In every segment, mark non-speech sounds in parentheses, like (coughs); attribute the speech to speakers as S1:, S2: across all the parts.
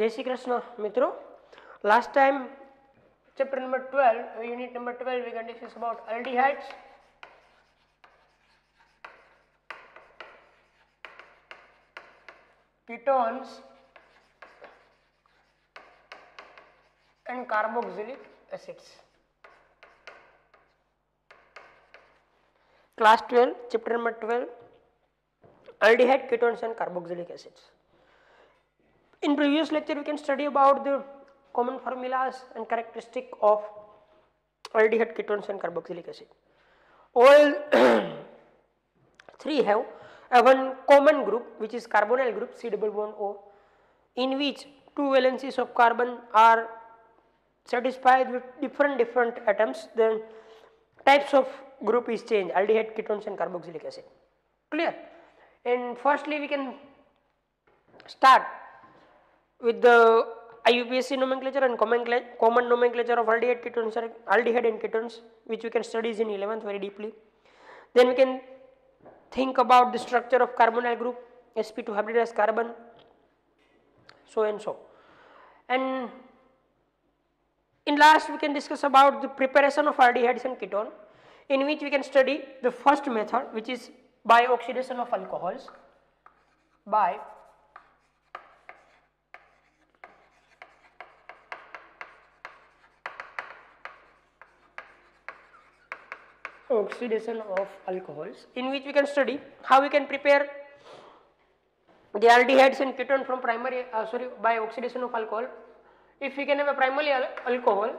S1: જય શ્રી કૃષ્ણ મિત્રો last time chapter number 12 uh, unit number 12 we're going to discuss about aldehydes ketones and carboxylic acids class 12 chapter number 12 aldehyde ketones and carboxylic acids in previous lecture we can study about the common formulas and characteristic of aldehyde ketones and carboxylic acid. All (clears throat) three have a one common group which is carbonyl group C double bond O in which two valencies of carbon are satisfied with different different atoms. Then types of group is changed aldehyde ketones and carboxylic acid. Clear? And firstly we can start with the IUPAC nomenclature and common, common nomenclature of aldehyde ketones or aldehyde and ketones which we can study in 11th very deeply. Then we can think about the structure of carbonyl group sp2 hybridized carbon so and so. And in last we can discuss about the preparation of aldehydes and ketone in which we can study the first method which is by oxidation of alcohols by oxidation of alcohols in which we can study how we can prepare the aldehydes and ketone from primary uh, sorry by oxidation of alcohol. If we can have a primary al alcohol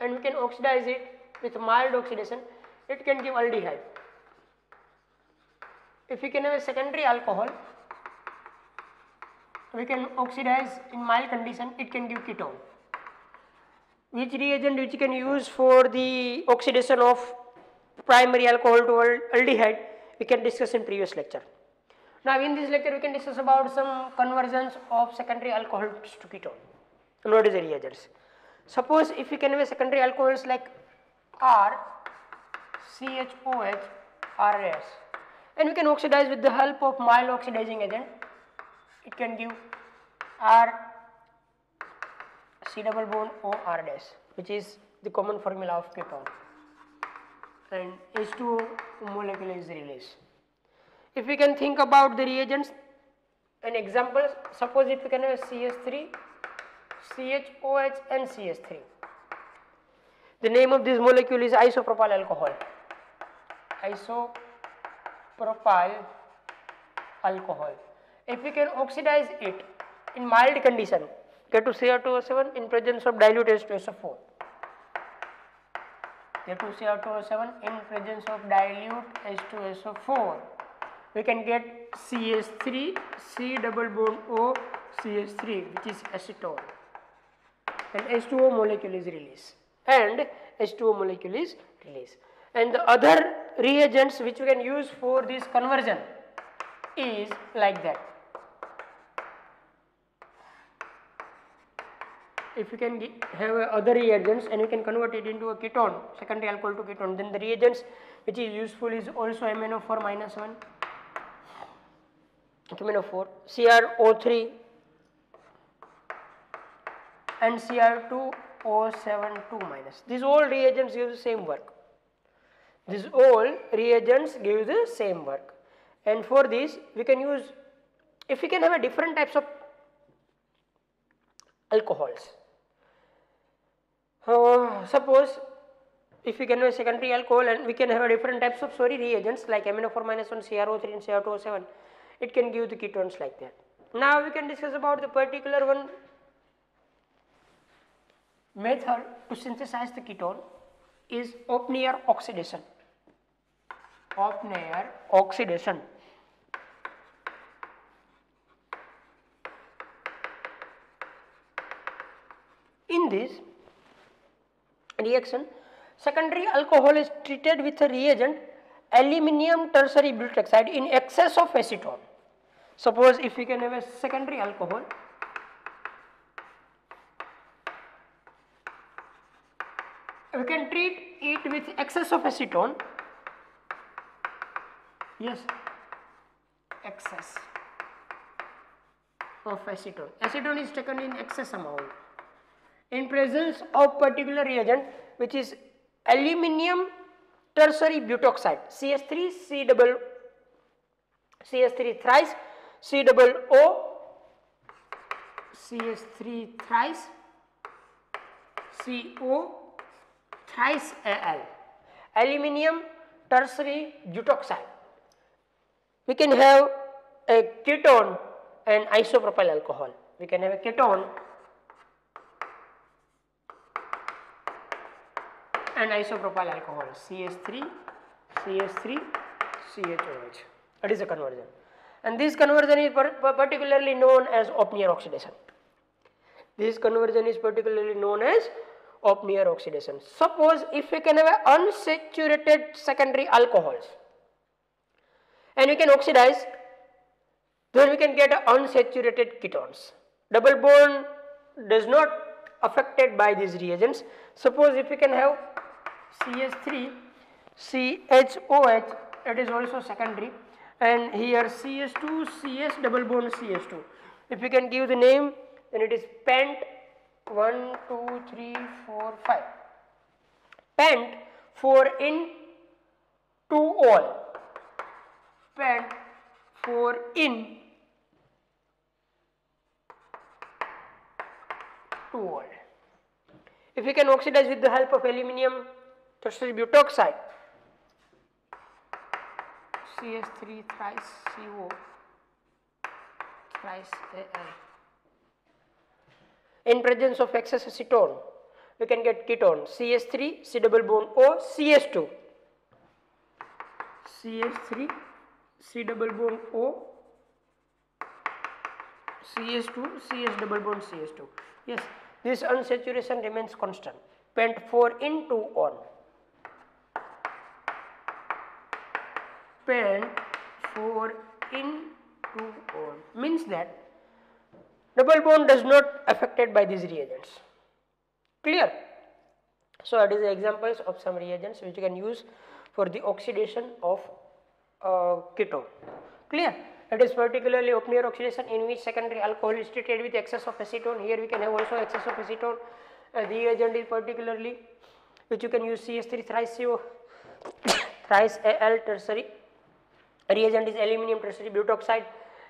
S1: and we can oxidize it with mild oxidation it can give aldehyde. If we can have a secondary alcohol we can oxidize in mild condition it can give ketone. Which reagent which you can use for the oxidation of primary alcohol to aldehyde we can discuss in previous lecture. Now in this lecture we can discuss about some conversions of secondary alcohols to ketone and what is the reagents. Suppose if we can have secondary alcohols like R, CHOH, RS and we can oxidize with the help of mild oxidizing agent it can give R C double bond O R dash which is the common formula of ketone and H2O molecule is released. If we can think about the reagents, an example, suppose if we can have CS3, CHOH and CS3. The name of this molecule is isopropyl alcohol. Isopropyl alcohol. If we can oxidize it in mild condition, K2Cr2O7 in presence of dilute H2SO4. K2Cr2O7 in presence of dilute H2SO4 we can get CH3 C double bond O CH3 which is acetone and H2O molecule is released and H2O molecule is released and the other reagents which we can use for this conversion is like that if we can have other reagents and we can convert it into a ketone secondary alcohol to ketone then the reagents which is useful is also MnO4 minus 1 MnO4 CrO3 and Cr2O72 minus. These all reagents give the same work. These all reagents give the same work. And for this we can use if we can have a different types of alcohols uh, suppose if we can have a secondary alcohol and we can have different types of sorry reagents like MnO4 minus 1, CrO3 and Cr2O7, it can give the ketones like that. Now we can discuss about the particular one method to synthesize the ketone is Oppenauer oxidation. Oppenauer oxidation. In this reaction secondary alcohol is treated with a reagent aluminium tertiary butyroxide in excess of acetone. Suppose if we can have a secondary alcohol we can treat it with excess of acetone yes excess of acetone. Acetone is taken in excess amount. In presence of particular reagent which is aluminium tertiary butoxide CS3 C double CS3 thrice C double O CS3 thrice CO thrice Al aluminium tertiary butoxide we can have a ketone and isopropyl alcohol. We can have a ketone Ah, and isopropyl alcohol CH3, CH3, CHOH. That is a conversion. And this conversion is particularly known as Oppenauer oxidation. This conversion is particularly known as Oppenauer oxidation. Suppose if we can have unsaturated secondary alcohols and we can oxidize then we can get unsaturated ketones. Double bond does not affected by these reagents. Suppose if we can have CH3, CHOH it is also secondary and here CH2, CS double bond CH2. If you can give the name then it is pent 1, 2, 3, 4, 5. Pent 4 in 2 all. Pent 4 in 2 volt. If you can oxidize with the help of aluminium tertiary butoxide, CS3 thrice CO thrice Al. In presence of excess acetone, we can get ketone CS3 C double bond O CS2 CH3 C double bond O. CS2 CS double bond CS2 yes. This unsaturation remains constant. Pent 4 into 1 pent 4 into 1 means that double bond does not affected by these reagents clear so that is examples of some reagents which you can use for the oxidation of uh, ketone clear it is particularly Oppenauer oxidation in which secondary alcohol is treated with excess of acetone. Here we can have also excess of acetone. Uh, the reagent is particularly which you can use CH3 thrice CO (coughs) thrice Al tertiary. Reagent is aluminium tertiary butoxide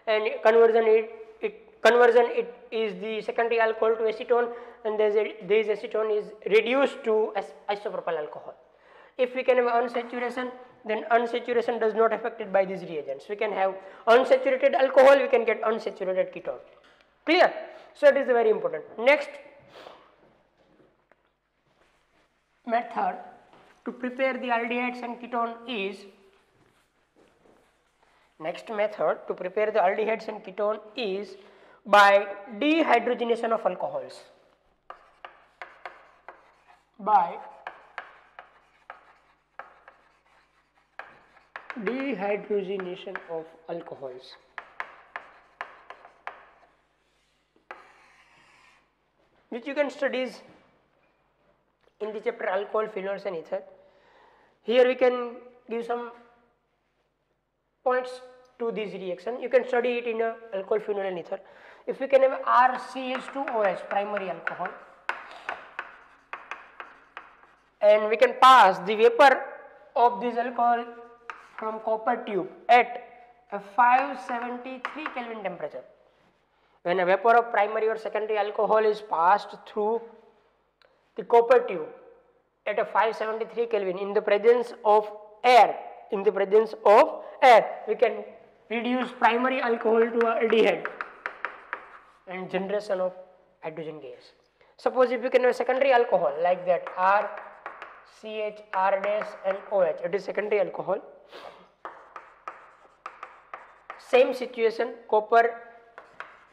S1: and conversion it, it conversion it is the secondary alcohol to acetone and this acetone is reduced to isopropyl alcohol. If we can have unsaturation then unsaturation does not affected by these reagents. We can have unsaturated alcohol, we can get unsaturated ketone. Clear? So it is very important. Next method to prepare the aldehydes and ketone is next method to prepare the aldehydes and ketone is by dehydrogenation of alcohols by dehydrogenation of alcohols. which you can study in the chapter alcohol, phenols and ether. Here we can give some points to this reaction. You can study it in a alcohol, phenol ether. If we can have RCH2OH primary alcohol and we can pass the vapor of this alcohol from copper tube at a 573 Kelvin temperature. When a vapor of primary or secondary alcohol is passed through the copper tube at a 573 Kelvin in the presence of air, in the presence of air, we can reduce primary alcohol to aldehyde and generation of hydrogen gas. Suppose if you can have secondary alcohol like that R, CH, R dash and OH, it is secondary alcohol. Same situation copper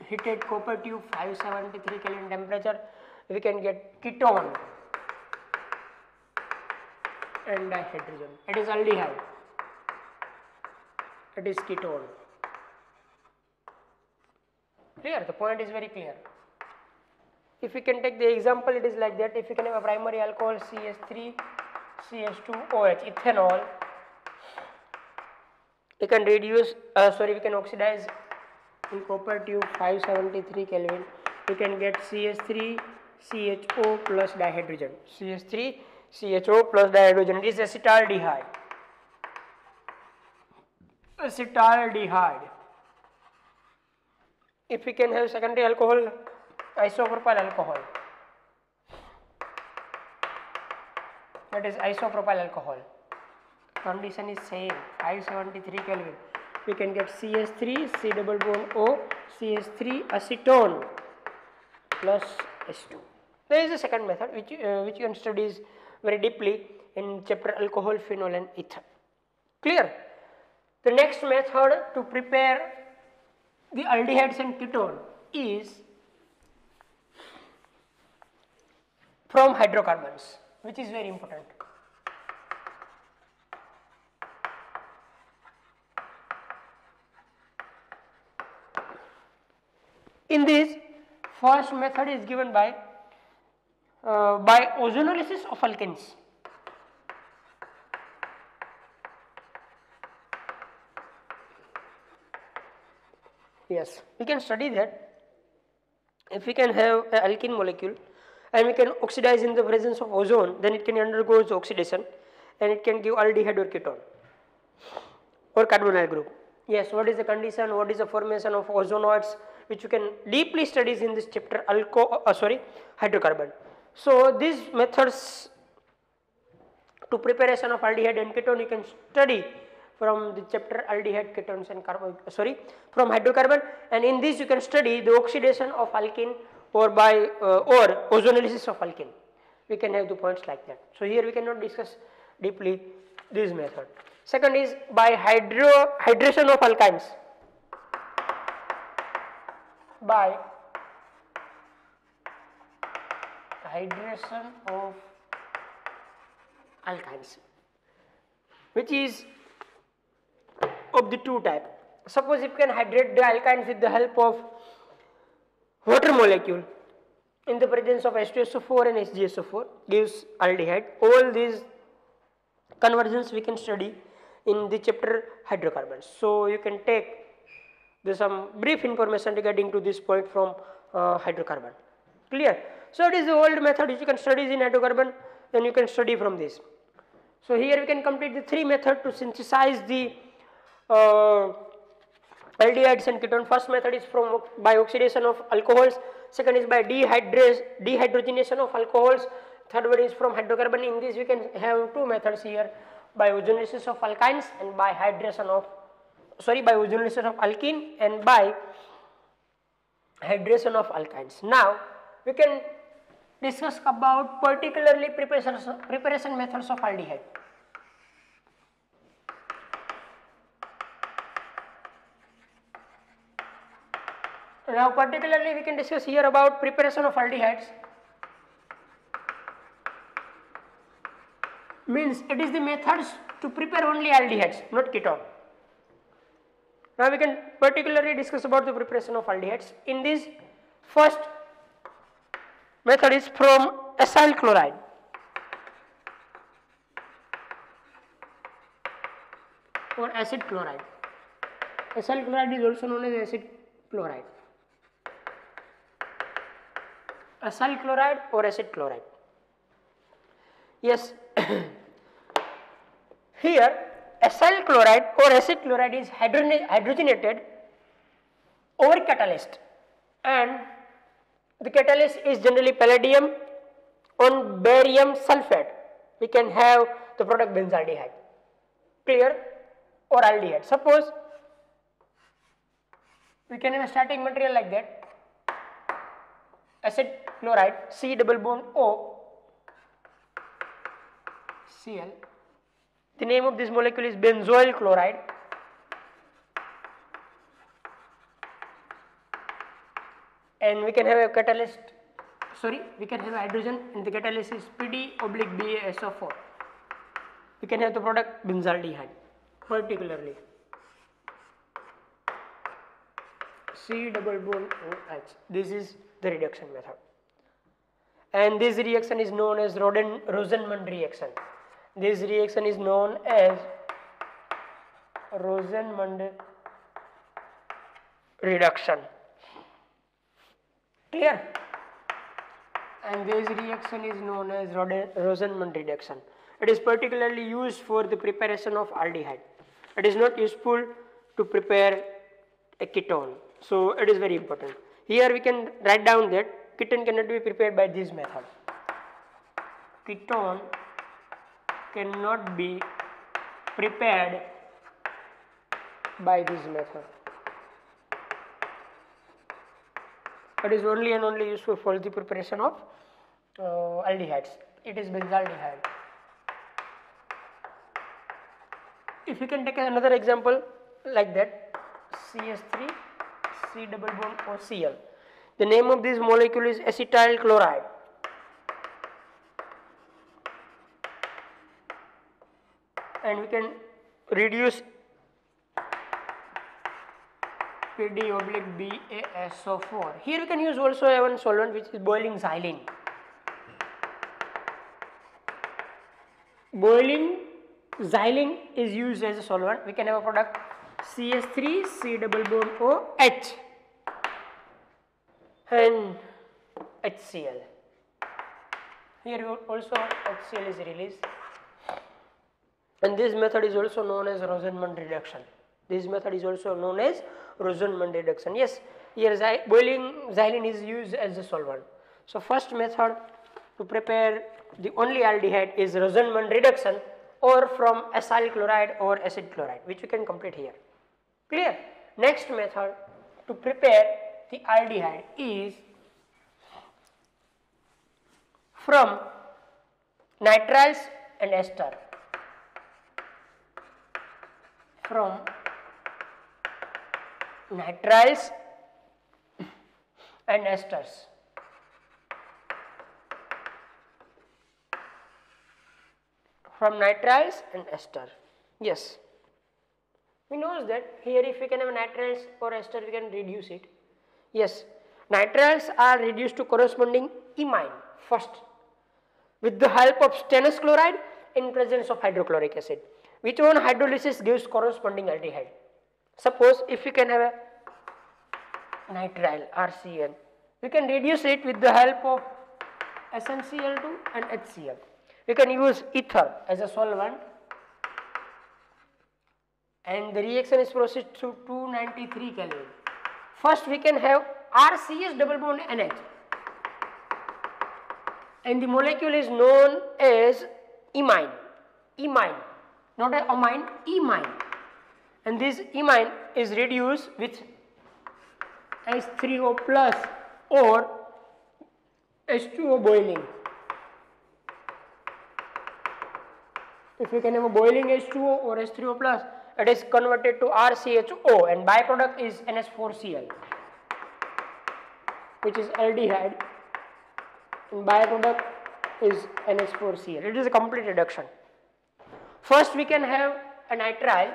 S1: heated copper tube 573 Kelvin temperature we can get ketone and dihydrogen it is aldehyde it is ketone clear? The point is very clear. If we can take the example it is like that. If we can have a primary alcohol CH3 CH2 OH ethanol we can reduce uh, sorry we can oxidize in copper tube 573 Kelvin. We can get CH3 CHO plus dihydrogen. CH3 CHO plus dihydrogen. It is acetaldehyde acetaldehyde if we can have secondary alcohol isopropyl alcohol. That is isopropyl alcohol. Condition is same 573 kelvin. We can get ch3 c double bond o ch3 acetone plus S2. there is a second method which uh, which you can study very deeply in chapter alcohol phenol and ether. Clear the next method to prepare the aldehydes and ketone is from hydrocarbons which is very important. In this first method is given by uh, by ozonolysis of alkenes. Yes, we can study that if we can have an alkene molecule and we can oxidize in the presence of ozone then it can undergo oxidation and it can give aldehyde or ketone or carbonyl group. Yes, what is the condition, what is the formation of ozonides which you can deeply studies in this chapter alco uh, sorry hydrocarbon. So these methods to preparation of aldehyde and ketone you can study from the chapter aldehyde ketones and carbon sorry from hydrocarbon. And in this you can study the oxidation of alkene or by uh, or ozonolysis of alkene. We can have the points like that. So here we cannot discuss deeply this method. Second is by hydro hydration of alkynes. By hydration of alkynes which is of the two type suppose if you can hydrate the alkynes with the help of water molecule in the presence of H2SO4 and HgSO4 gives aldehyde. All these conversions we can study in the chapter hydrocarbons. So you can take the some brief information regarding to this point from uh, hydrocarbon. Clear? So it is the old method which you can study in hydrocarbon then you can study from this. So here we can complete the three method to synthesize the uh, aldehydes and ketone first method is from by oxidation of alcohols second is by dehydrogenation of alcohols third one is from hydrocarbon. In this we can have two methods here by ozonolysis of alkynes and by hydration of sorry by ozonolysis of alkene and by hydration of alkynes. Now we can discuss about particularly preparation preparation methods of aldehyde Now particularly we can discuss here about preparation of aldehydes. Means it is the methods to prepare only aldehydes not ketone. Now we can particularly discuss about the preparation of aldehydes. In this first method is from acyl chloride. or acid chloride. Acyl chloride is also known as acid chloride acyl chloride or acid chloride. Yes, (coughs) here acyl chloride or acid chloride is hydrogenated over catalyst. And the catalyst is generally palladium on barium sulfate. We can have the product benzaldehyde. Clear? Or aldehyde. Suppose we can have a static material like that acid chloride C double bond O Cl. The name of this molecule is benzoyl chloride. And we can have a catalyst, sorry, we can have hydrogen and the catalyst is PD oblique BaSO4. We can have the product benzaldehyde particularly. C double bond OH. This is the reduction method. And this reaction is known as Roden, Rosenmund reaction. This reaction is known as Rosenmund reduction. Clear? And this reaction is known as Rosenmund reduction. It is particularly used for the preparation of aldehyde. It is not useful to prepare a ketone. So it is very important. Here we can write down that ketone cannot be prepared by this method. Ketone cannot be prepared by this method. It is only and only useful for the preparation of uh, aldehydes. It is benzaldehyde. If you can take another example like that, CH3, C double bond OCl. The name of this molecule is acetyl chloride. And we can reduce PD oblique BaSO4. Here we can use also one solvent which is boiling xylene. Boiling xylene is used as a solvent. We can have a product CH3 C double bond OH and HCl. Here also HCl is released and this method is also known as Rosenmund reduction. This method is also known as Rosenmund reduction. Yes, here boiling xylene is used as a solvent. So first method to prepare the only aldehyde is Rosenmund reduction or from acyl chloride or acid chloride which we can complete here. Clear? Next method to prepare the aldehyde is from nitriles and ester from nitriles and esters. From nitriles and ester. Yes. We know that here if we can have nitriles or ester we can reduce it. Yes. Nitriles are reduced to corresponding imine first with the help of stannous chloride in presence of hydrochloric acid which one hydrolysis gives corresponding aldehyde. Suppose if we can have a nitrile RCl, we can reduce it with the help of SnCl2 and HCl. We can use ether as a solvent and the reaction is proceed to 293 Kelvin. First we can have RCS double bond NH and the molecule is known as imine, imine, not a amine, imine and this imine is reduced with H3O plus or H2O boiling. If you can have a boiling H2O or H3O plus, it is converted to RCHO and byproduct is NS4Cl which is aldehyde and byproduct is NS4Cl. It is a complete reduction. First we can have a nitrile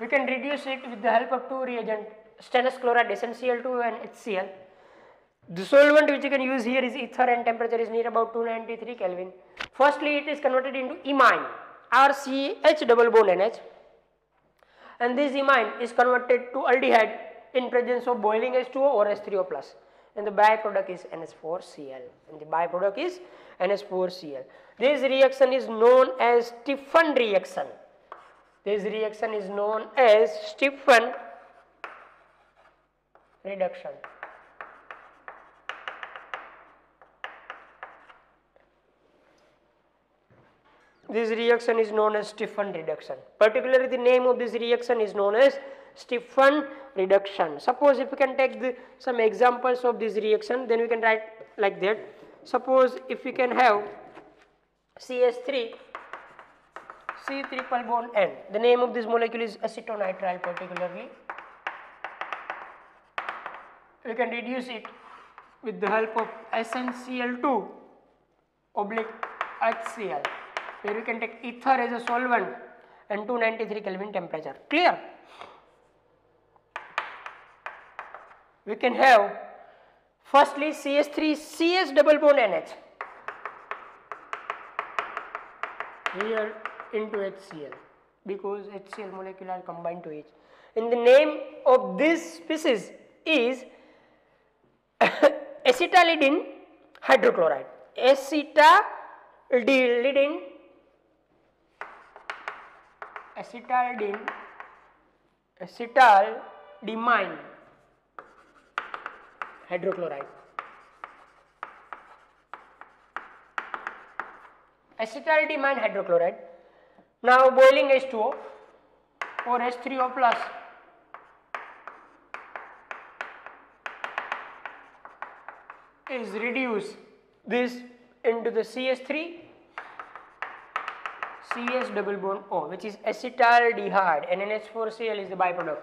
S1: we can reduce it with the help of two reagent stannous chloride SnCl2 and HCl. The solvent which you can use here is ether and temperature is near about 293 Kelvin. Firstly it is converted into imine RCH double bond NH and this imine is converted to aldehyde in presence of boiling H2O or H3O plus and the byproduct is NH4Cl and the byproduct is NH4Cl. This reaction is known as Stephen reaction. This reaction is known as Stephen reduction. This reaction is known as Stephen reduction. Particularly the name of this reaction is known as Stephen reduction. Suppose if we can take the, some examples of this reaction then we can write like that. Suppose if we can have CH3 C triple bond N. The name of this molecule is acetonitrile particularly. We can reduce it with the help of SnCl2 oblique HCl we can take ether as a solvent and 293 Kelvin temperature. Clear? We can have firstly CH3 CS double bond NH. Here into HCl because HCl molecule are combined to H and the name of this species is (coughs) acetylidene hydrochloride. Acetylidene acetylidene acetaldimine hydrochloride. Acetaldimine hydrochloride. Now boiling H2O or H3O plus is reduce this into the CS3 CS double bond O which is acetaldehyde and NH4Cl is the byproduct.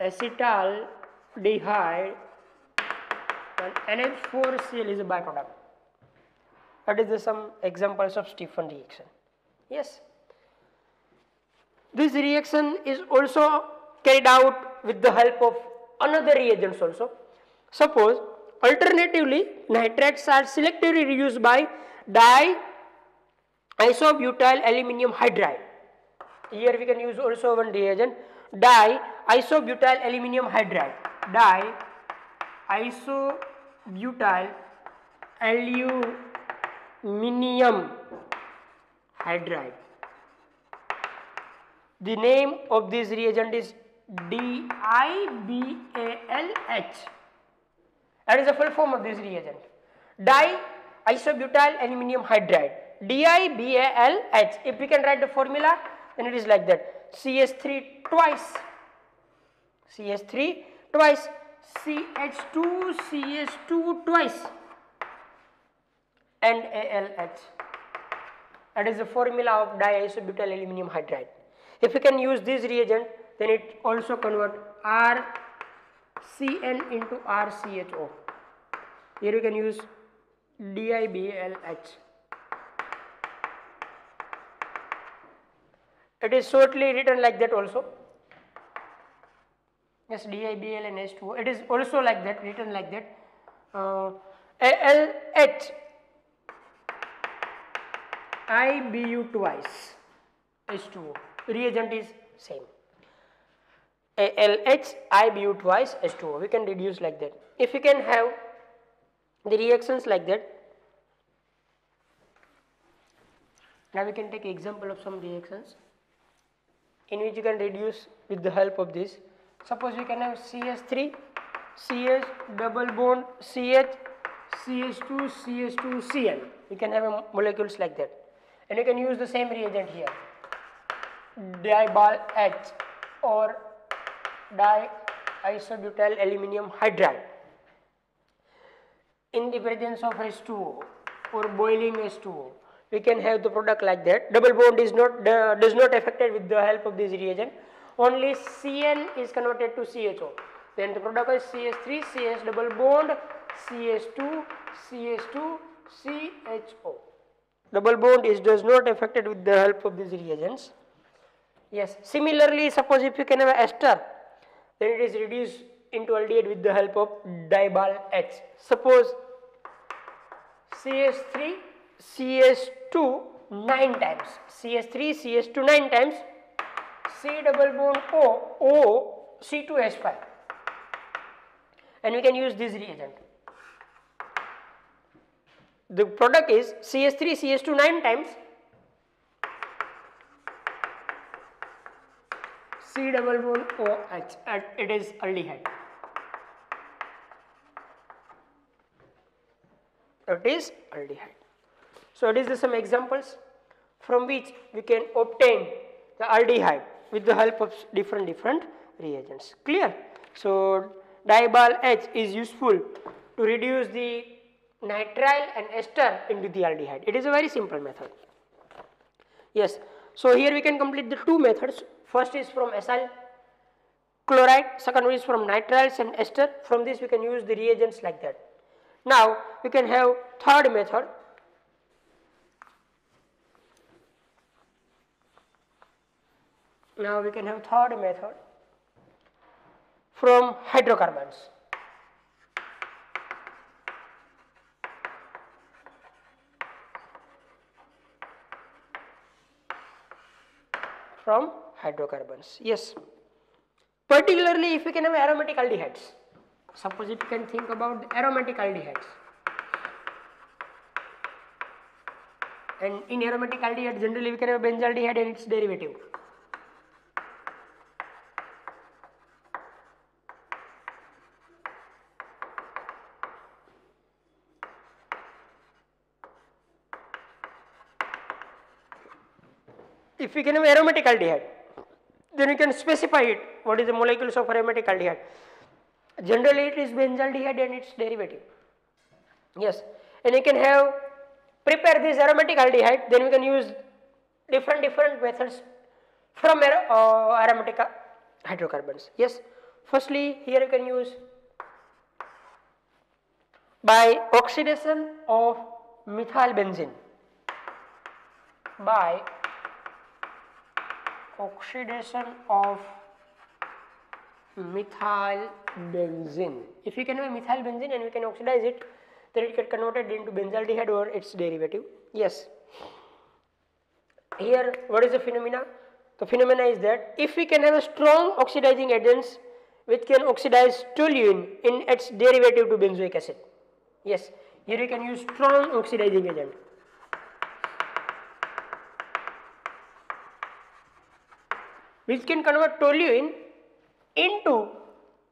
S1: Acetaldehyde and NH4Cl is a byproduct. That is the some examples of Stephen reaction. Yes. This reaction is also carried out with the help of another reagents also. Suppose alternatively nitrates are selectively reduced by di isobutyl aluminium hydride. Here we can use also one reagent di isobutyl aluminium hydride. Di isobutyl aluminium hydride. The name of this reagent is DIBALH. That is the full form of this reagent. Di isobutyl aluminium hydride. DIBALH. If we can write the formula, then it is like that. CS3 twice. CS3 twice. CH2 CS2 twice. And ALH. That is the formula of diisobutyl aluminium hydride. If we can use this reagent, then it also convert RCN into RCHO. Here we can use DIBLH. It is shortly written like that also. Yes, DIBL and H2O. It is also like that, written like that. Uh, ALH IBU twice H2O. Reagent is same. ALH IBU twice H2O. We can reduce like that. If we can have the reactions like that, now we can take example of some reactions in which you can reduce with the help of this. Suppose we can have CS3, CS double bond CH, CH2, CH2, Cn. We can have molecules like that and you can use the same reagent here dibal H or diisobutyl aluminium hydride in the presence of H2O or boiling H2O we can have the product like that. Double bond is not uh, does not affected with the help of this reagent. Only Cn is converted to CHO then the product is CH3 CH double bond CH2 CH2 CHO double bond is does not affected with the help of these reagents. Yes, similarly suppose if you can have ester then it is reduced into aldehyde with the help of dibal H. Suppose CH3 CH2 9 times. CH3 CH2 9 times. C double bond O O C2H5 and we can use this reagent. The product is CS3 CS2 9 times. C double bond OH and it is aldehyde. It is aldehyde. So it is the some examples from which we can obtain the aldehyde with the help of different different reagents. Clear? So dibal H is useful to reduce the nitrile and ester into the aldehyde. It is a very simple method. Yes. So here we can complete the two methods. First is from acyl chloride, second is from nitriles and ester. From this we can use the reagents like that. Now we can have third method. Now we can have third method from hydrocarbons. from hydrocarbons. Yes. Particularly if we can have aromatic aldehydes. Suppose if you can think about aromatic aldehydes. And in aromatic aldehyde generally we can have benzaldehyde and its derivative. We can have aromatic aldehyde, then we can specify it. What is the molecules of aromatic aldehyde? Generally, it is benzaldehyde and its derivative. Yes, and you can have prepare this aromatic aldehyde. Then we can use different different methods from uh, aromatic hydrocarbons. Yes, firstly here you can use by oxidation of methyl benzene by oxidation of methyl benzene. If you can have methyl benzene and we can oxidize it, then it get converted into benzaldehyde or its derivative. Yes. Here, what is the phenomena? The phenomena is that if we can have a strong oxidizing agents which can oxidize toluene in its derivative to benzoic acid. Yes, here you can use strong oxidizing agent. Which can convert toluene into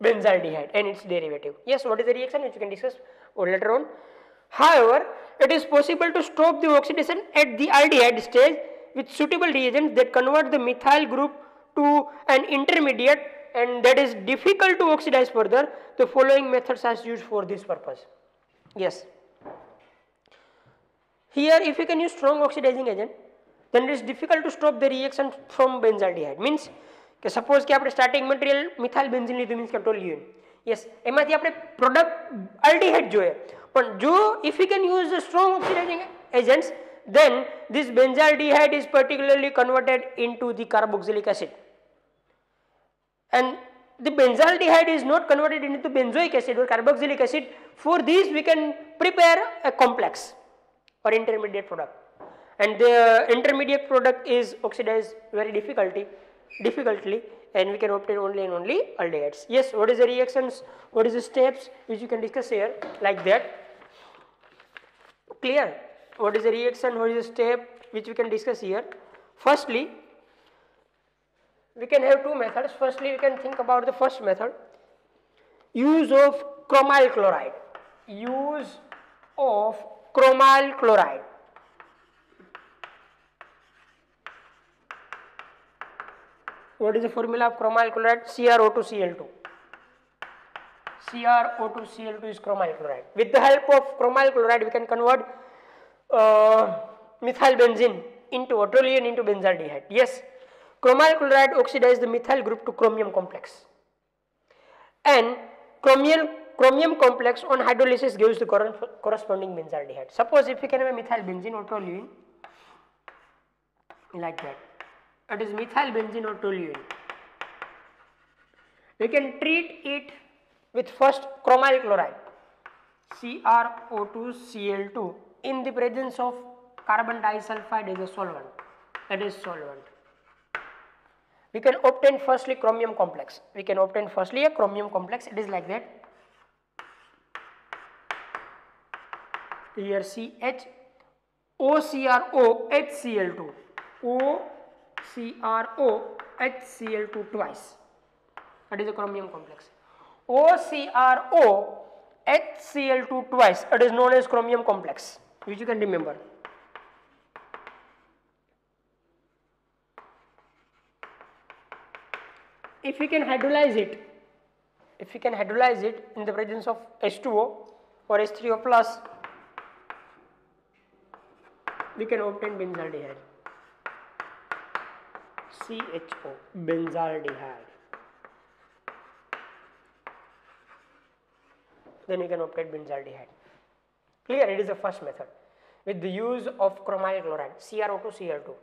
S1: benzaldehyde and its derivative. Yes, what is the reaction which we can discuss later on. However, it is possible to stop the oxidation at the aldehyde stage with suitable reagents that convert the methyl group to an intermediate and that is difficult to oxidize further. The following methods are used for this purpose. Yes. Here if you can use strong oxidizing agent then it is difficult to stop the reaction from benzaldehyde means કે suppose કે આપણે starting material methyl benzene લીધું means કે toluene yes એમાંથી આપણે product aldehyde જોઈએ પણ જો if you can use strong oxidizing agents then this benzaldehyde is particularly converted into the carboxylic acid and the benzaldehyde is not converted into benzoic acid or carboxylic acid for this we can prepare a complex or intermediate product and the intermediate product is oxidized very difficulty difficultly and we can obtain only and only aldehydes. Yes, what is the reactions, what is the steps which you can discuss here like that. Clear? What is the reaction, what is the step which we can discuss here. Firstly, we can have two methods. Firstly, we can think about the first method, use of chromyl chloride, use of chromyl chloride. What is the formula of chromyl chloride? CrO2Cl2. CrO2Cl2 is chromyl chloride. With the help of chromyl chloride, we can convert uh, methyl benzene into toluene into benzaldehyde. Yes, chromyl chloride oxidizes the methyl group to chromium complex. And chromium, chromium complex on hydrolysis gives the corresponding benzaldehyde. Suppose if we can have a methyl benzene or toluene like that that is methyl benzene or toluene. We can treat it with first chromyl chloride CrO2Cl2 in the presence of carbon disulfide as a solvent that is solvent. We can obtain firstly chromium complex. We can obtain firstly a chromium complex it is like that. Here CH OCRO HCl2 O CrO twice that is a chromium complex. OCRO HCl2 twice it is known as chromium complex which you can remember. If we can hydrolyze it, if we can hydrolyze it in the presence of H2O or H3O plus, we can obtain benzaldehyde. CHO benzaldehyde then you can obtain benzaldehyde clear? It is the first method. With the use of chromyl chloride CrO2 Cl2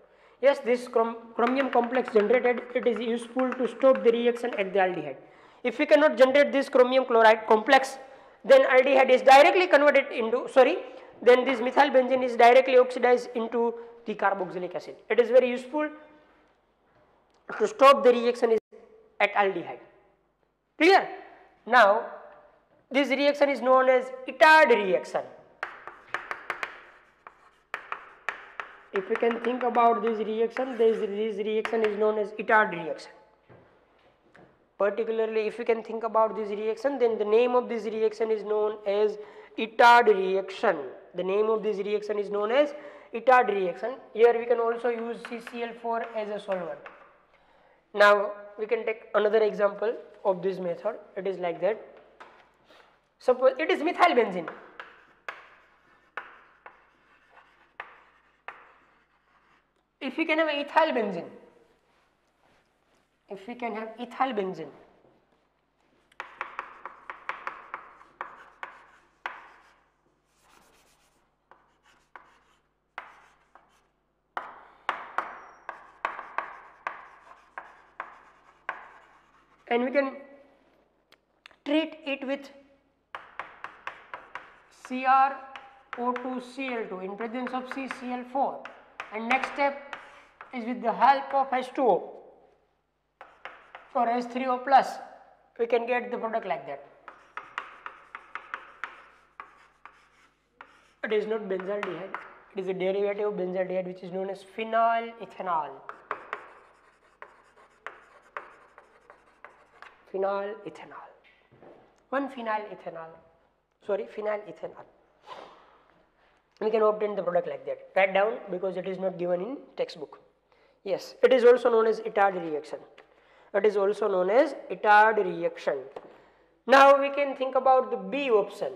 S1: yes this chrom chromium complex generated it is useful to stop the reaction at the aldehyde. If we cannot generate this chromium chloride complex then aldehyde is directly converted into sorry then this methyl benzene is directly oxidized into the carboxylic acid. It is very useful to stop the reaction is at aldehyde Clear? Now, this reaction is known as Etard reaction. If we can think about this reaction, this, this reaction is known as Etard reaction. Particularly if we can think about this reaction, then the name of this reaction is known as Etard reaction. The name of this reaction is known as Etard reaction. Here we can also use CCl4 as a solvent. Now we can take another example of this method. It is like that. Suppose it is methyl benzene. If we can have ethyl benzene, if we can have ethyl benzene, and we can treat it with CrO2Cl2 in presence of CCl4 and next step is with the help of H2O or H3O plus we can get the product like that. It is not benzaldehyde, it is a derivative of benzaldehyde which is known as phenyl ethanol. Phenyl ethanol. One phenyl ethanol, sorry, phenyl ethanol. We can obtain the product like that. Write down because it is not given in textbook. Yes, it is also known as Etard reaction. It is also known as Etard reaction. Now we can think about the B option.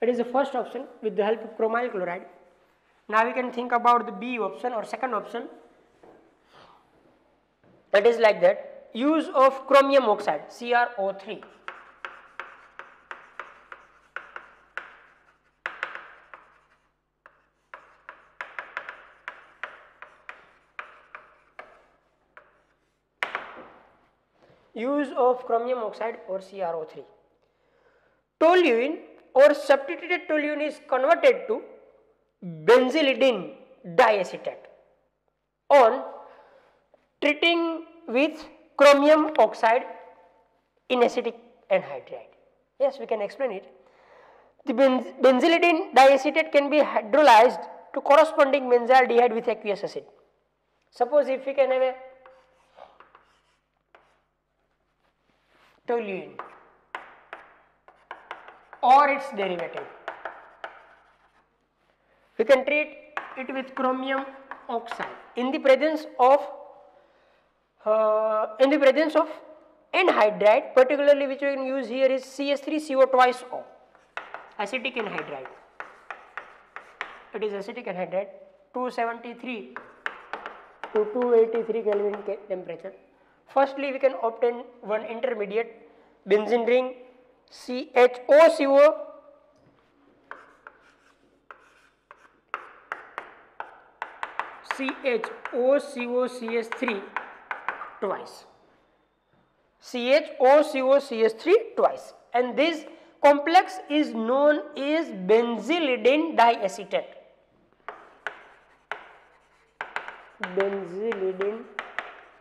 S1: It is the first option with the help of chromyl chloride. Now we can think about the B option or second option. It is like that. Use of chromium oxide CrO3. Use of chromium oxide or CrO3. Toluene or substituted toluene is converted to benzylidene diacetate on treating with chromium oxide in acetic anhydride. Yes, we can explain it. The benz benzylidene diacetate can be hydrolyzed to corresponding benzaldehyde with aqueous acid. Suppose if we can have a toluene or its derivative. We can treat it with chromium oxide in the presence of uh, in the presence of anhydride particularly which we can use here is CH3CO twice O acetic anhydride. It is acetic anhydride 273 to 283 Kelvin temperature. Firstly we can obtain one intermediate benzene ring CHOCO CHOCOCH3 twice. CHOCOCH3 twice and this complex is known as benzylidene diacetate. Benzylidene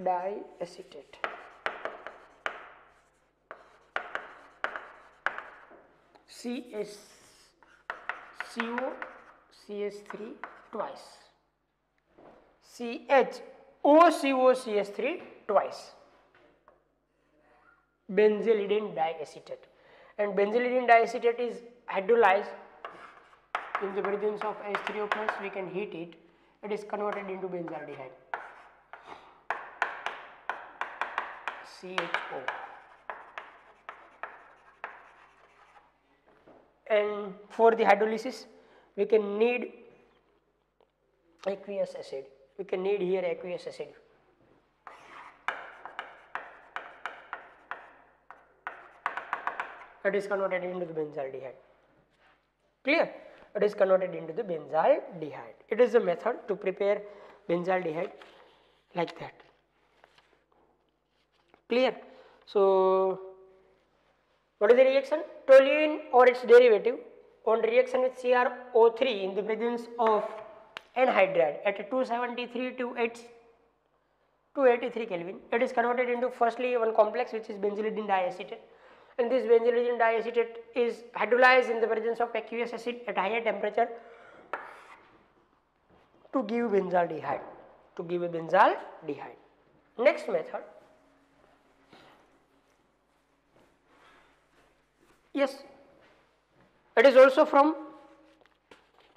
S1: diacetate. CS CO CS3 twice. CH OCO CS3 twice. Benzylidene diacetate. And benzylidene diacetate is hydrolyzed in the presence of H3O plus we can heat it. It is converted into benzaldehyde. CHO. and for the hydrolysis we can need aqueous acid we can need here aqueous acid it is converted into the benzaldehyde clear? It is converted into the benzaldehyde it is a method to prepare benzaldehyde like that. Clear? So what is the reaction? Toluene or its derivative on reaction with CrO3 in the presence of anhydride at 273 to 8 283 Kelvin. It is converted into firstly one complex which is benzylidene diacetate and this benzylidene diacetate is hydrolyzed in the presence of aqueous acid at higher temperature to give benzaldehyde to give a benzaldehyde. Next method. Yes. It is also from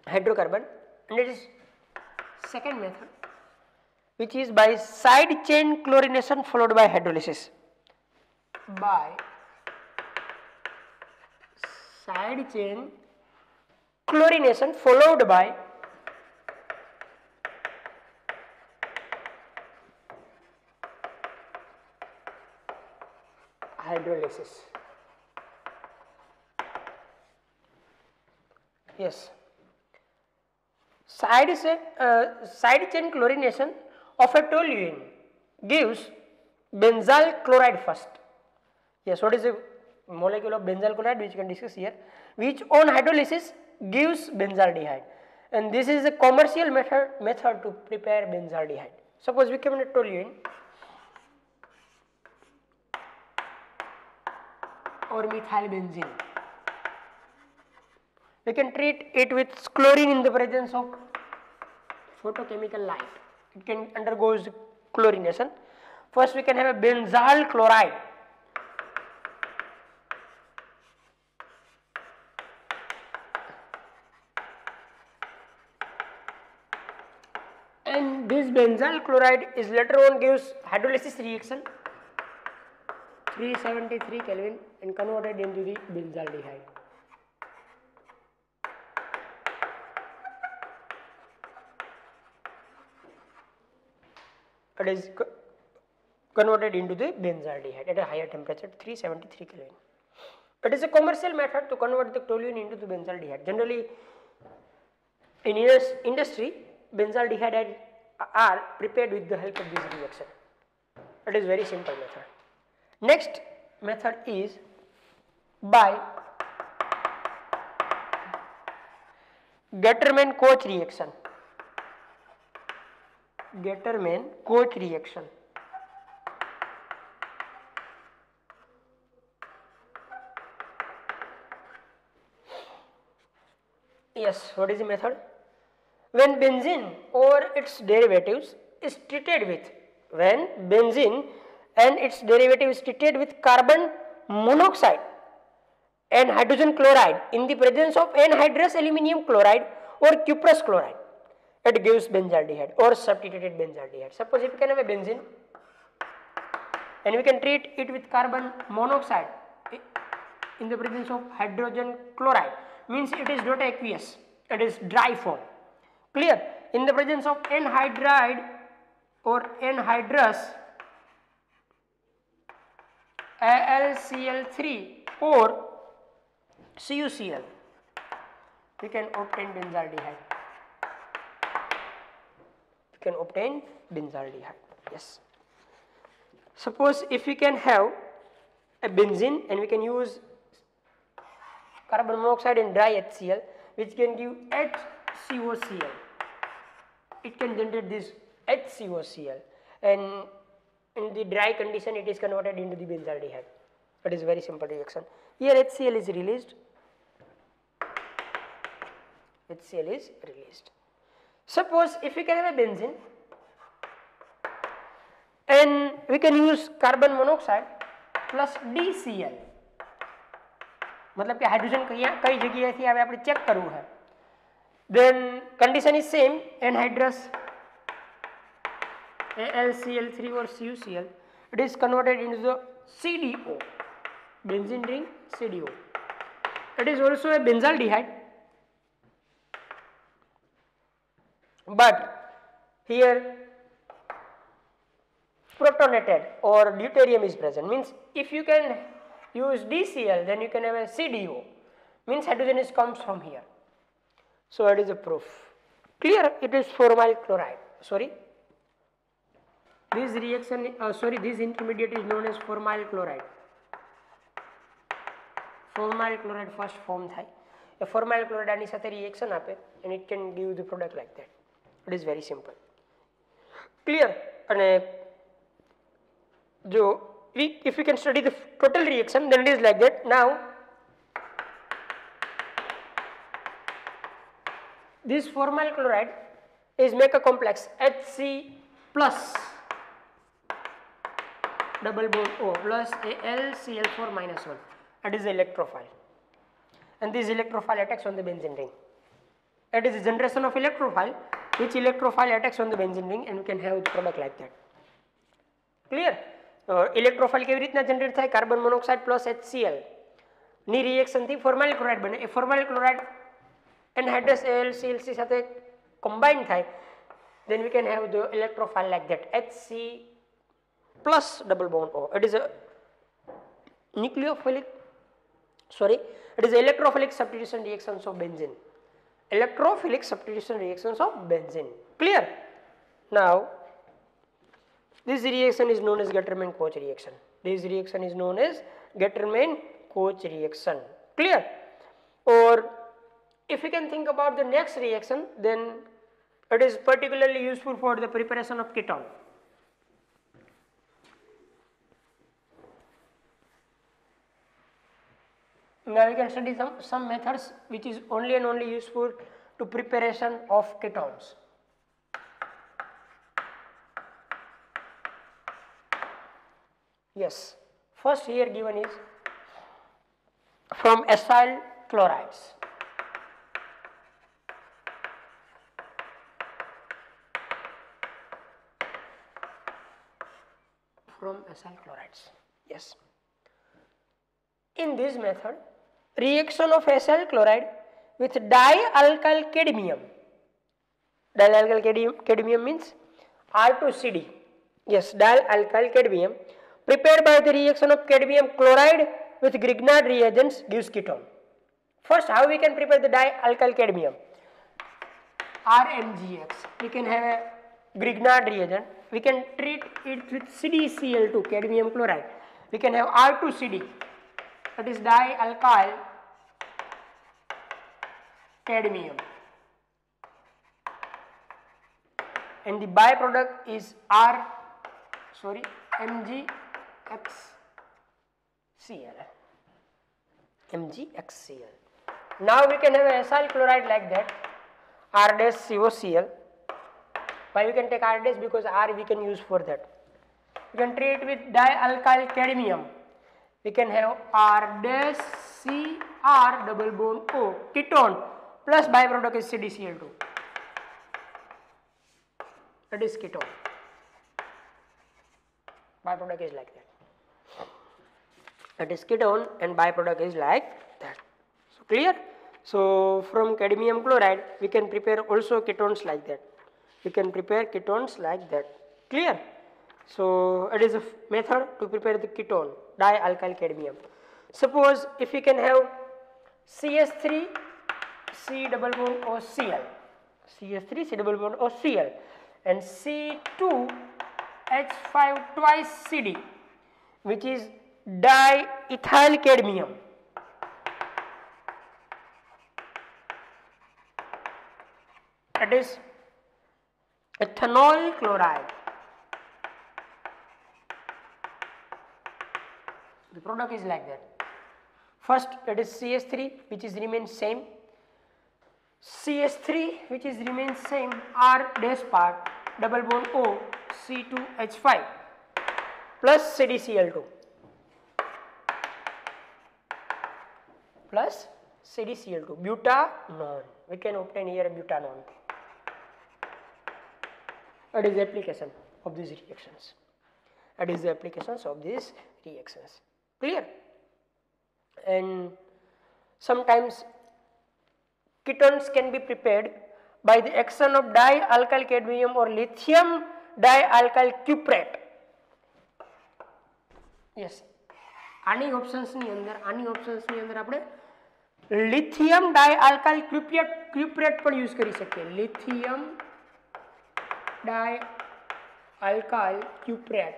S1: hydrocarbon and it is second method which is by side chain chlorination followed by hydrolysis. By side chain chlorination followed by hydrolysis. Yes. Side uh, side chain chlorination of a toluene gives benzyl chloride first. Yes, what is the molecule of benzyl chloride which we can discuss here which on hydrolysis gives benzaldehyde and this is a commercial method method to prepare benzaldehyde. Suppose in toluene or methyl benzene. We can treat it with chlorine in the presence of photochemical light. It can undergoes chlorination. First we can have a benzyl chloride. Benzyl chloride is later on gives hydrolysis reaction 373 Kelvin and converted into the benzaldehyde. It is converted into the benzaldehyde at a higher temperature 373 Kelvin. It is a commercial method to convert the toluene into the benzaldehyde. Generally in industry benzaldehyde are prepared with the help of this reaction. It is very simple method. Next method is by Gattermann-Koch reaction. Gattermann-Koch reaction. Yes, what is the method? When benzene or its derivatives is treated with, when benzene and its derivative is treated with carbon monoxide and hydrogen chloride in the presence of anhydrous aluminum chloride or cuprous chloride it gives benzaldehyde or substituted benzaldehyde. Suppose if we can have a benzene and we can treat it with carbon monoxide in the presence of hydrogen chloride means it is not aqueous it is dry form clear. In the presence of anhydride or anhydrous AlCl3 or CuCl we can obtain benzaldehyde. We can obtain benzaldehyde yes. Suppose if we can have a benzene and we can use carbon monoxide and dry HCl which can give HCOCl it can generate this HCOCl and in the dry condition it is converted into the benzaldehyde. It is very simple reaction. Here HCl is released. HCl is released. Suppose if we can have a benzene and we can use carbon monoxide plus DCl मतलब कि hydrogen कई जगह थी હવે આપણે check કરવું है then condition is same anhydrous. AlCl3 or CuCl, it is converted into the CDO, benzene ring CDO. It is also a benzaldehyde, but here protonated or deuterium is present. Means if you can use DCl then you can have a CDO means hydrogen is comes from here. So it is a proof. Clear? It is formyl chloride. Sorry. This reaction, uh, sorry, this intermediate is known as formyl chloride. Formyl chloride first form થાય. A formyl chloride આની the reaction Up, and it can give the product like that. It is very simple. Clear? And જો we if we can study the total reaction then it is like that. Now this formyl chloride is make a complex HC plus double bond O plus AlCl4 minus 1 that is electrophile and this electrophile attacks on the benzene ring. It is generation of electrophile which electrophile attacks on the benzene ring and we can have product like that. Clear? Uh, electrophile કેવી રીતના generate થાય carbon monoxide plus HCl ની રિએક્શનથી formyl chloride બને A formyl chloride anhydrous Al ClC સાથે combine થાય then we can have the electrophile like that Hc plus double bond O. It is a nucleophilic sorry it is electrophilic substitution reactions of benzene electrophilic substitution reactions of benzene clear now this reaction is known as Gattermann Koch reaction. This reaction is known as Gattermann Koch reaction. Clear? Or if you can think about the next reaction, then it is particularly useful for the preparation of ketone. Now we can study some, some methods which is only and only useful to preparation of ketones. Yes, first here given is from acyl chlorides. From acyl chlorides, yes. In this method, reaction of acyl chloride with dialkyl cadmium. Dialkyl cadmium means R2CD. Yes, dialkyl cadmium prepared by the reaction of cadmium chloride with Grignard reagents gives ketone. First, how we can prepare the dialkyl cadmium? RMGX. We can have a Grignard reagent. We can treat it with CdCl2, cadmium chloride. We can have R2CD, that is dialkyl cadmium. And the byproduct is R, sorry, MgXCl, MgXCl. Now we can have acyl chloride like that R dash. Why we can take R because R we can use for that. We can treat with dialkyl cadmium. We can have R dash Cr double bond O ketone plus byproduct is CdCl2. That is ketone. Byproduct is like that that is ketone and byproduct is like that. So clear? So from cadmium chloride we can prepare also ketones like that. We can prepare ketones like that. Clear? So it is a method to prepare the ketone dialkyl cadmium. Suppose if you can have CH3 C double bond OCl CH3 C double bond OCl and C2 H5 twice CD which is diethyl cadmium that is ethanol chloride the product is like that first that is cs3 which is remains same cs3 which is remains same r dash part double bond o c2h5 plus cdcl2 plus CdCl2 butanone we can obtain here a butanone that is the application of these reactions that is the applications of these reactions clear and sometimes ketones can be prepared by the action of dialkyl cadmium or lithium dialkyl cuprate yes આની ઓપ્શન્સની અંદર આની ઓપ્શન્સની અંદર આપણે lithium ડાયઆલ્કાઇલ ક્યુપ્રેટ ક્યુપ્રેટ પણ use કરી શકીએ lithium ડાયઆલ્કાઇલ ક્યુપ્રેટ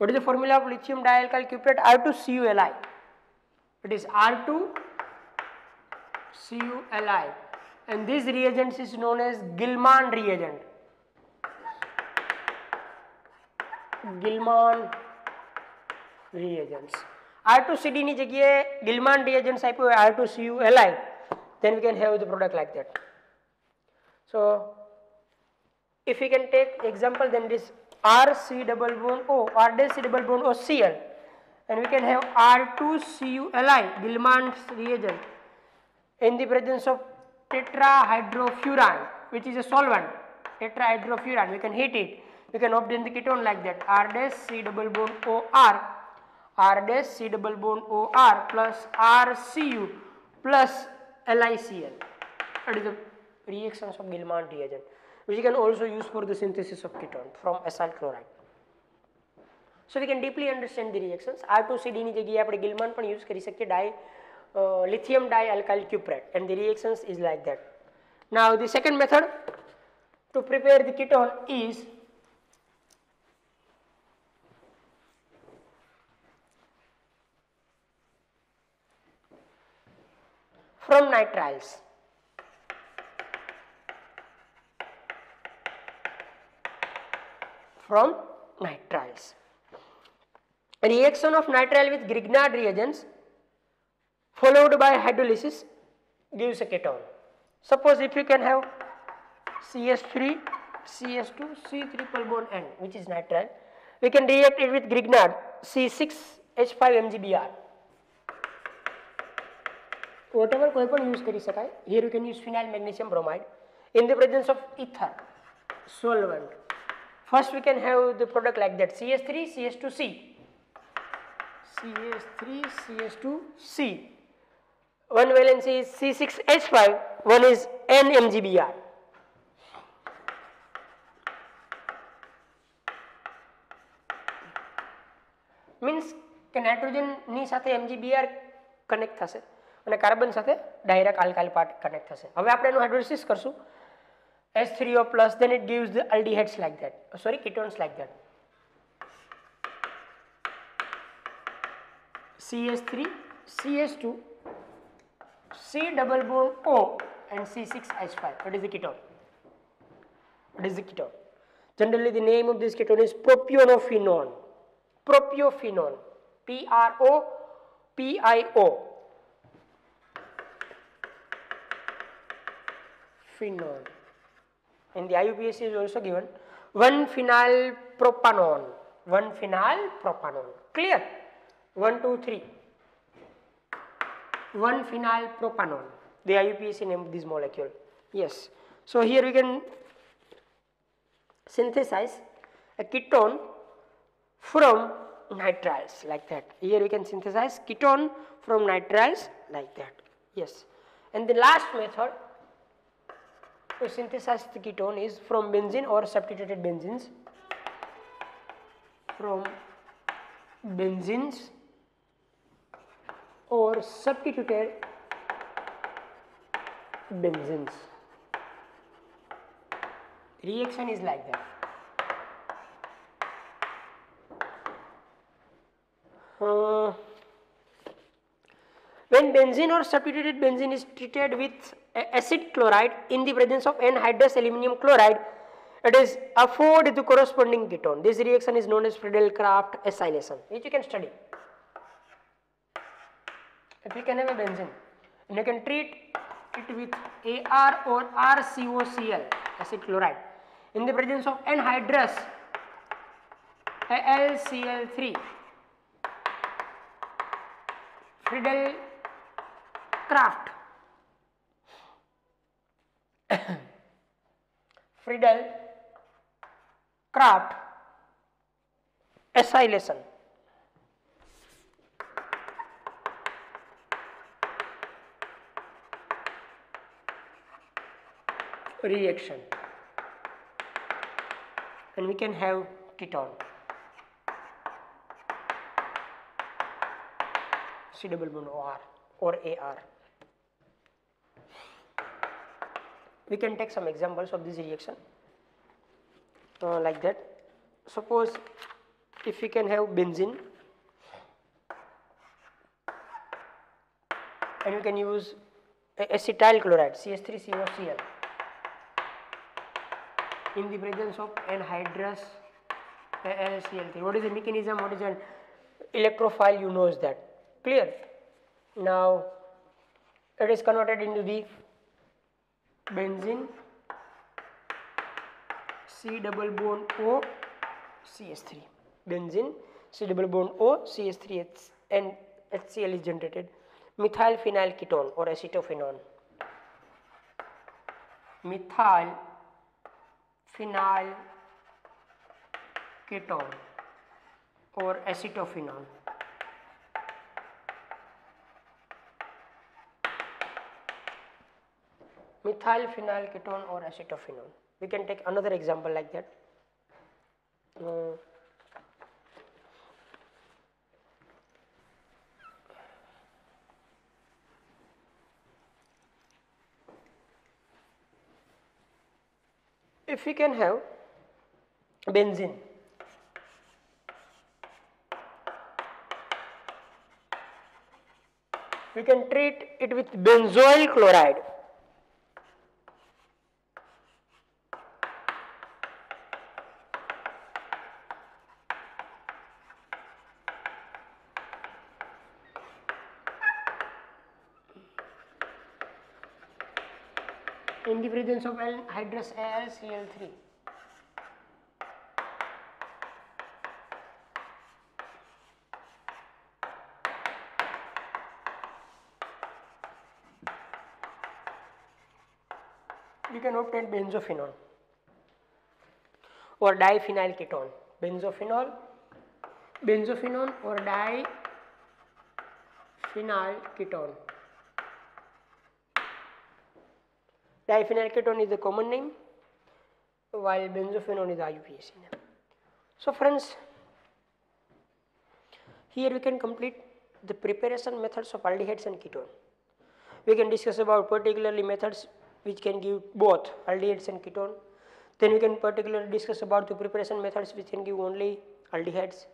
S1: what is the formula of lithium dialkyl cuprate r2culi it is r2culi and this reagent is known as gilman reagent ગિલમાન reagents R2CD ની જગ્યાએ ગિલમાન reagents આપ્યું હોય R2CU Li then we can have the product like that so if we can take example then this RC double bond O R dash C double bond O Cl. And we can have R2CU Li Gilman's reagent. In the presence of tetrahydrofuran which is a solvent tetrahydrofuran we can heat it. We can obtain the ketone like that. R dash C double bond O R dash C double bond O R plus RCU plus LiCl that is the reactions of Gilman reagent which you can also use for the synthesis of ketone from acyl chloride so we can deeply understand the reactions R2CD ની જગ્યાએ આપણે ગિલમાન પણ use કરી શકીએ ડાય lithium dialkyl cuprate and the reactions is like that now the second method to prepare the ketone is from nitriles from nitriles a reaction of nitrile with Grignard reagents followed by hydrolysis gives a ketone. Suppose if you can have CS3, CS2, C triple bond N which is nitrile, we can react it with Grignard C6H5MgBr. Whatever કોઈ પણ use કરી શકાય here you can use phenyl magnesium bromide in the presence of ether solvent. First we can have the product like that CS3, CS2C. CH3, CH2C. One valency is C6H5, one is NMGBr. Means કે નાઇટ્રોજનની સાથે એમજીબીઆર connect થશે અને carbon સાથે direct alkyl part connect થશે હવે આપણે એનું હાઇડ્રોલિસિસ કરશું H3O plus then it gives the aldehydes like that. Oh, sorry ketones like that. CH3 CH2 C double bond O and C6H5 what is the ketone? What is the ketone? Generally the name of this ketone is propionophenone. Propionophenone. P R O P I O. Phenol in the IUPAC is also given. 1 phenyl propanone. 1 phenyl propanone. Clear? 1 2 3 1 phenyl propanone. The IUPAC name of this molecule. Yes. So here we can synthesize a ketone from nitriles like that. Here we can synthesize ketone from nitriles like that. Yes. And the last method to synthesize the ketone is from benzene or substituted benzenes from benzenes or substituted benzenes. Reaction is like that. Uh, when benzene or substituted benzene is treated with acid chloride in the presence of anhydrous aluminum chloride, it is afford the corresponding ketone. This reaction is known as Friedel-Crafts acylation, which you can study. If you can have a benzene and you can treat it with AR or RCOCl, acid chloride, in the presence of anhydrous AlCl3, Friedel Craft. (coughs) Friedel Craft acylation. Reaction and we can have ketone. C double bond OR or AR. We can take some examples of this reaction uh, like that. Suppose if we can have benzene and we can use acetyl chloride CH3COCl in the presence of anhydrous AlCl3 what is the mechanism? What is an electrophile? You knows that. Clear? Now it is converted into the benzene C double bond O CH3 benzene C double bond O CH3 H and HCl is generated. methyl phenyl ketone or acetophenone methyl phenyl ketone or acetophenone methyl phenyl ketone or acetophenone. We can take another example like that. Uh, if we can have benzene. We can treat it with benzoyl chloride presence of anhydrous AlCl3 we can obtain benzophenone or diphenyl ketone benzophenol benzophenone or diphenyl ketone diphenyl ketone is the common name while benzophenone is the IUPAC name so friends here we can complete the preparation methods of aldehydes and ketone we can discuss about particularly methods which can give both aldehydes and ketone. Then we can particularly discuss about the preparation methods which can give only aldehydes.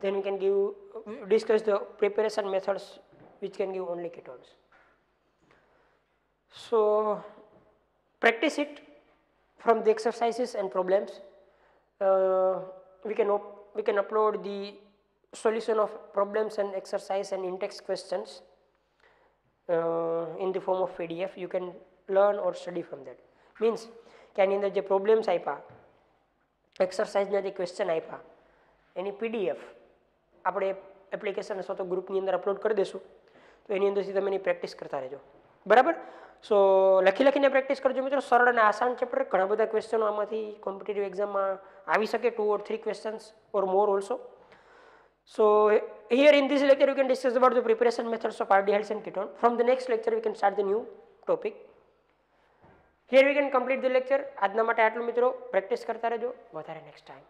S1: Then we can give discuss the preparation methods which can give only ketones. So practice it from the exercises and problems. Uh, we can we can upload the solution of problems and exercise and in-text questions uh, in the form of PDF. You can learn or study from that means કે આની અંદર જે problems આપ્યા એક્સરસાઇઝના જે question આપ્યા એની PDF આપણે application અથવા તો ગ્રુપની અંદર અપલોડ કરી દઈશું તો એની અંદરથી તમે એની પ્રેક્ટિસ કરતા રહેજો બરાબર સો લખી લખીને પ્રેક્ટિસ કરજો મિત્રો સરળ અને આસાન ચેપ્ટર ઘણા બધા ક્વેશ્ચનો આમાંથી કોમ્પિટેટિવ એક્ઝામમાં આવી શકે two or three questions or more also So here in this lecture we can discuss about the preparation methods of aldehydes and ketone. From the next lecture we can start the new topic. Here we can complete the lecture આજના માટે આટલું મિત્રો practice કરતા રહેજો વધારે next time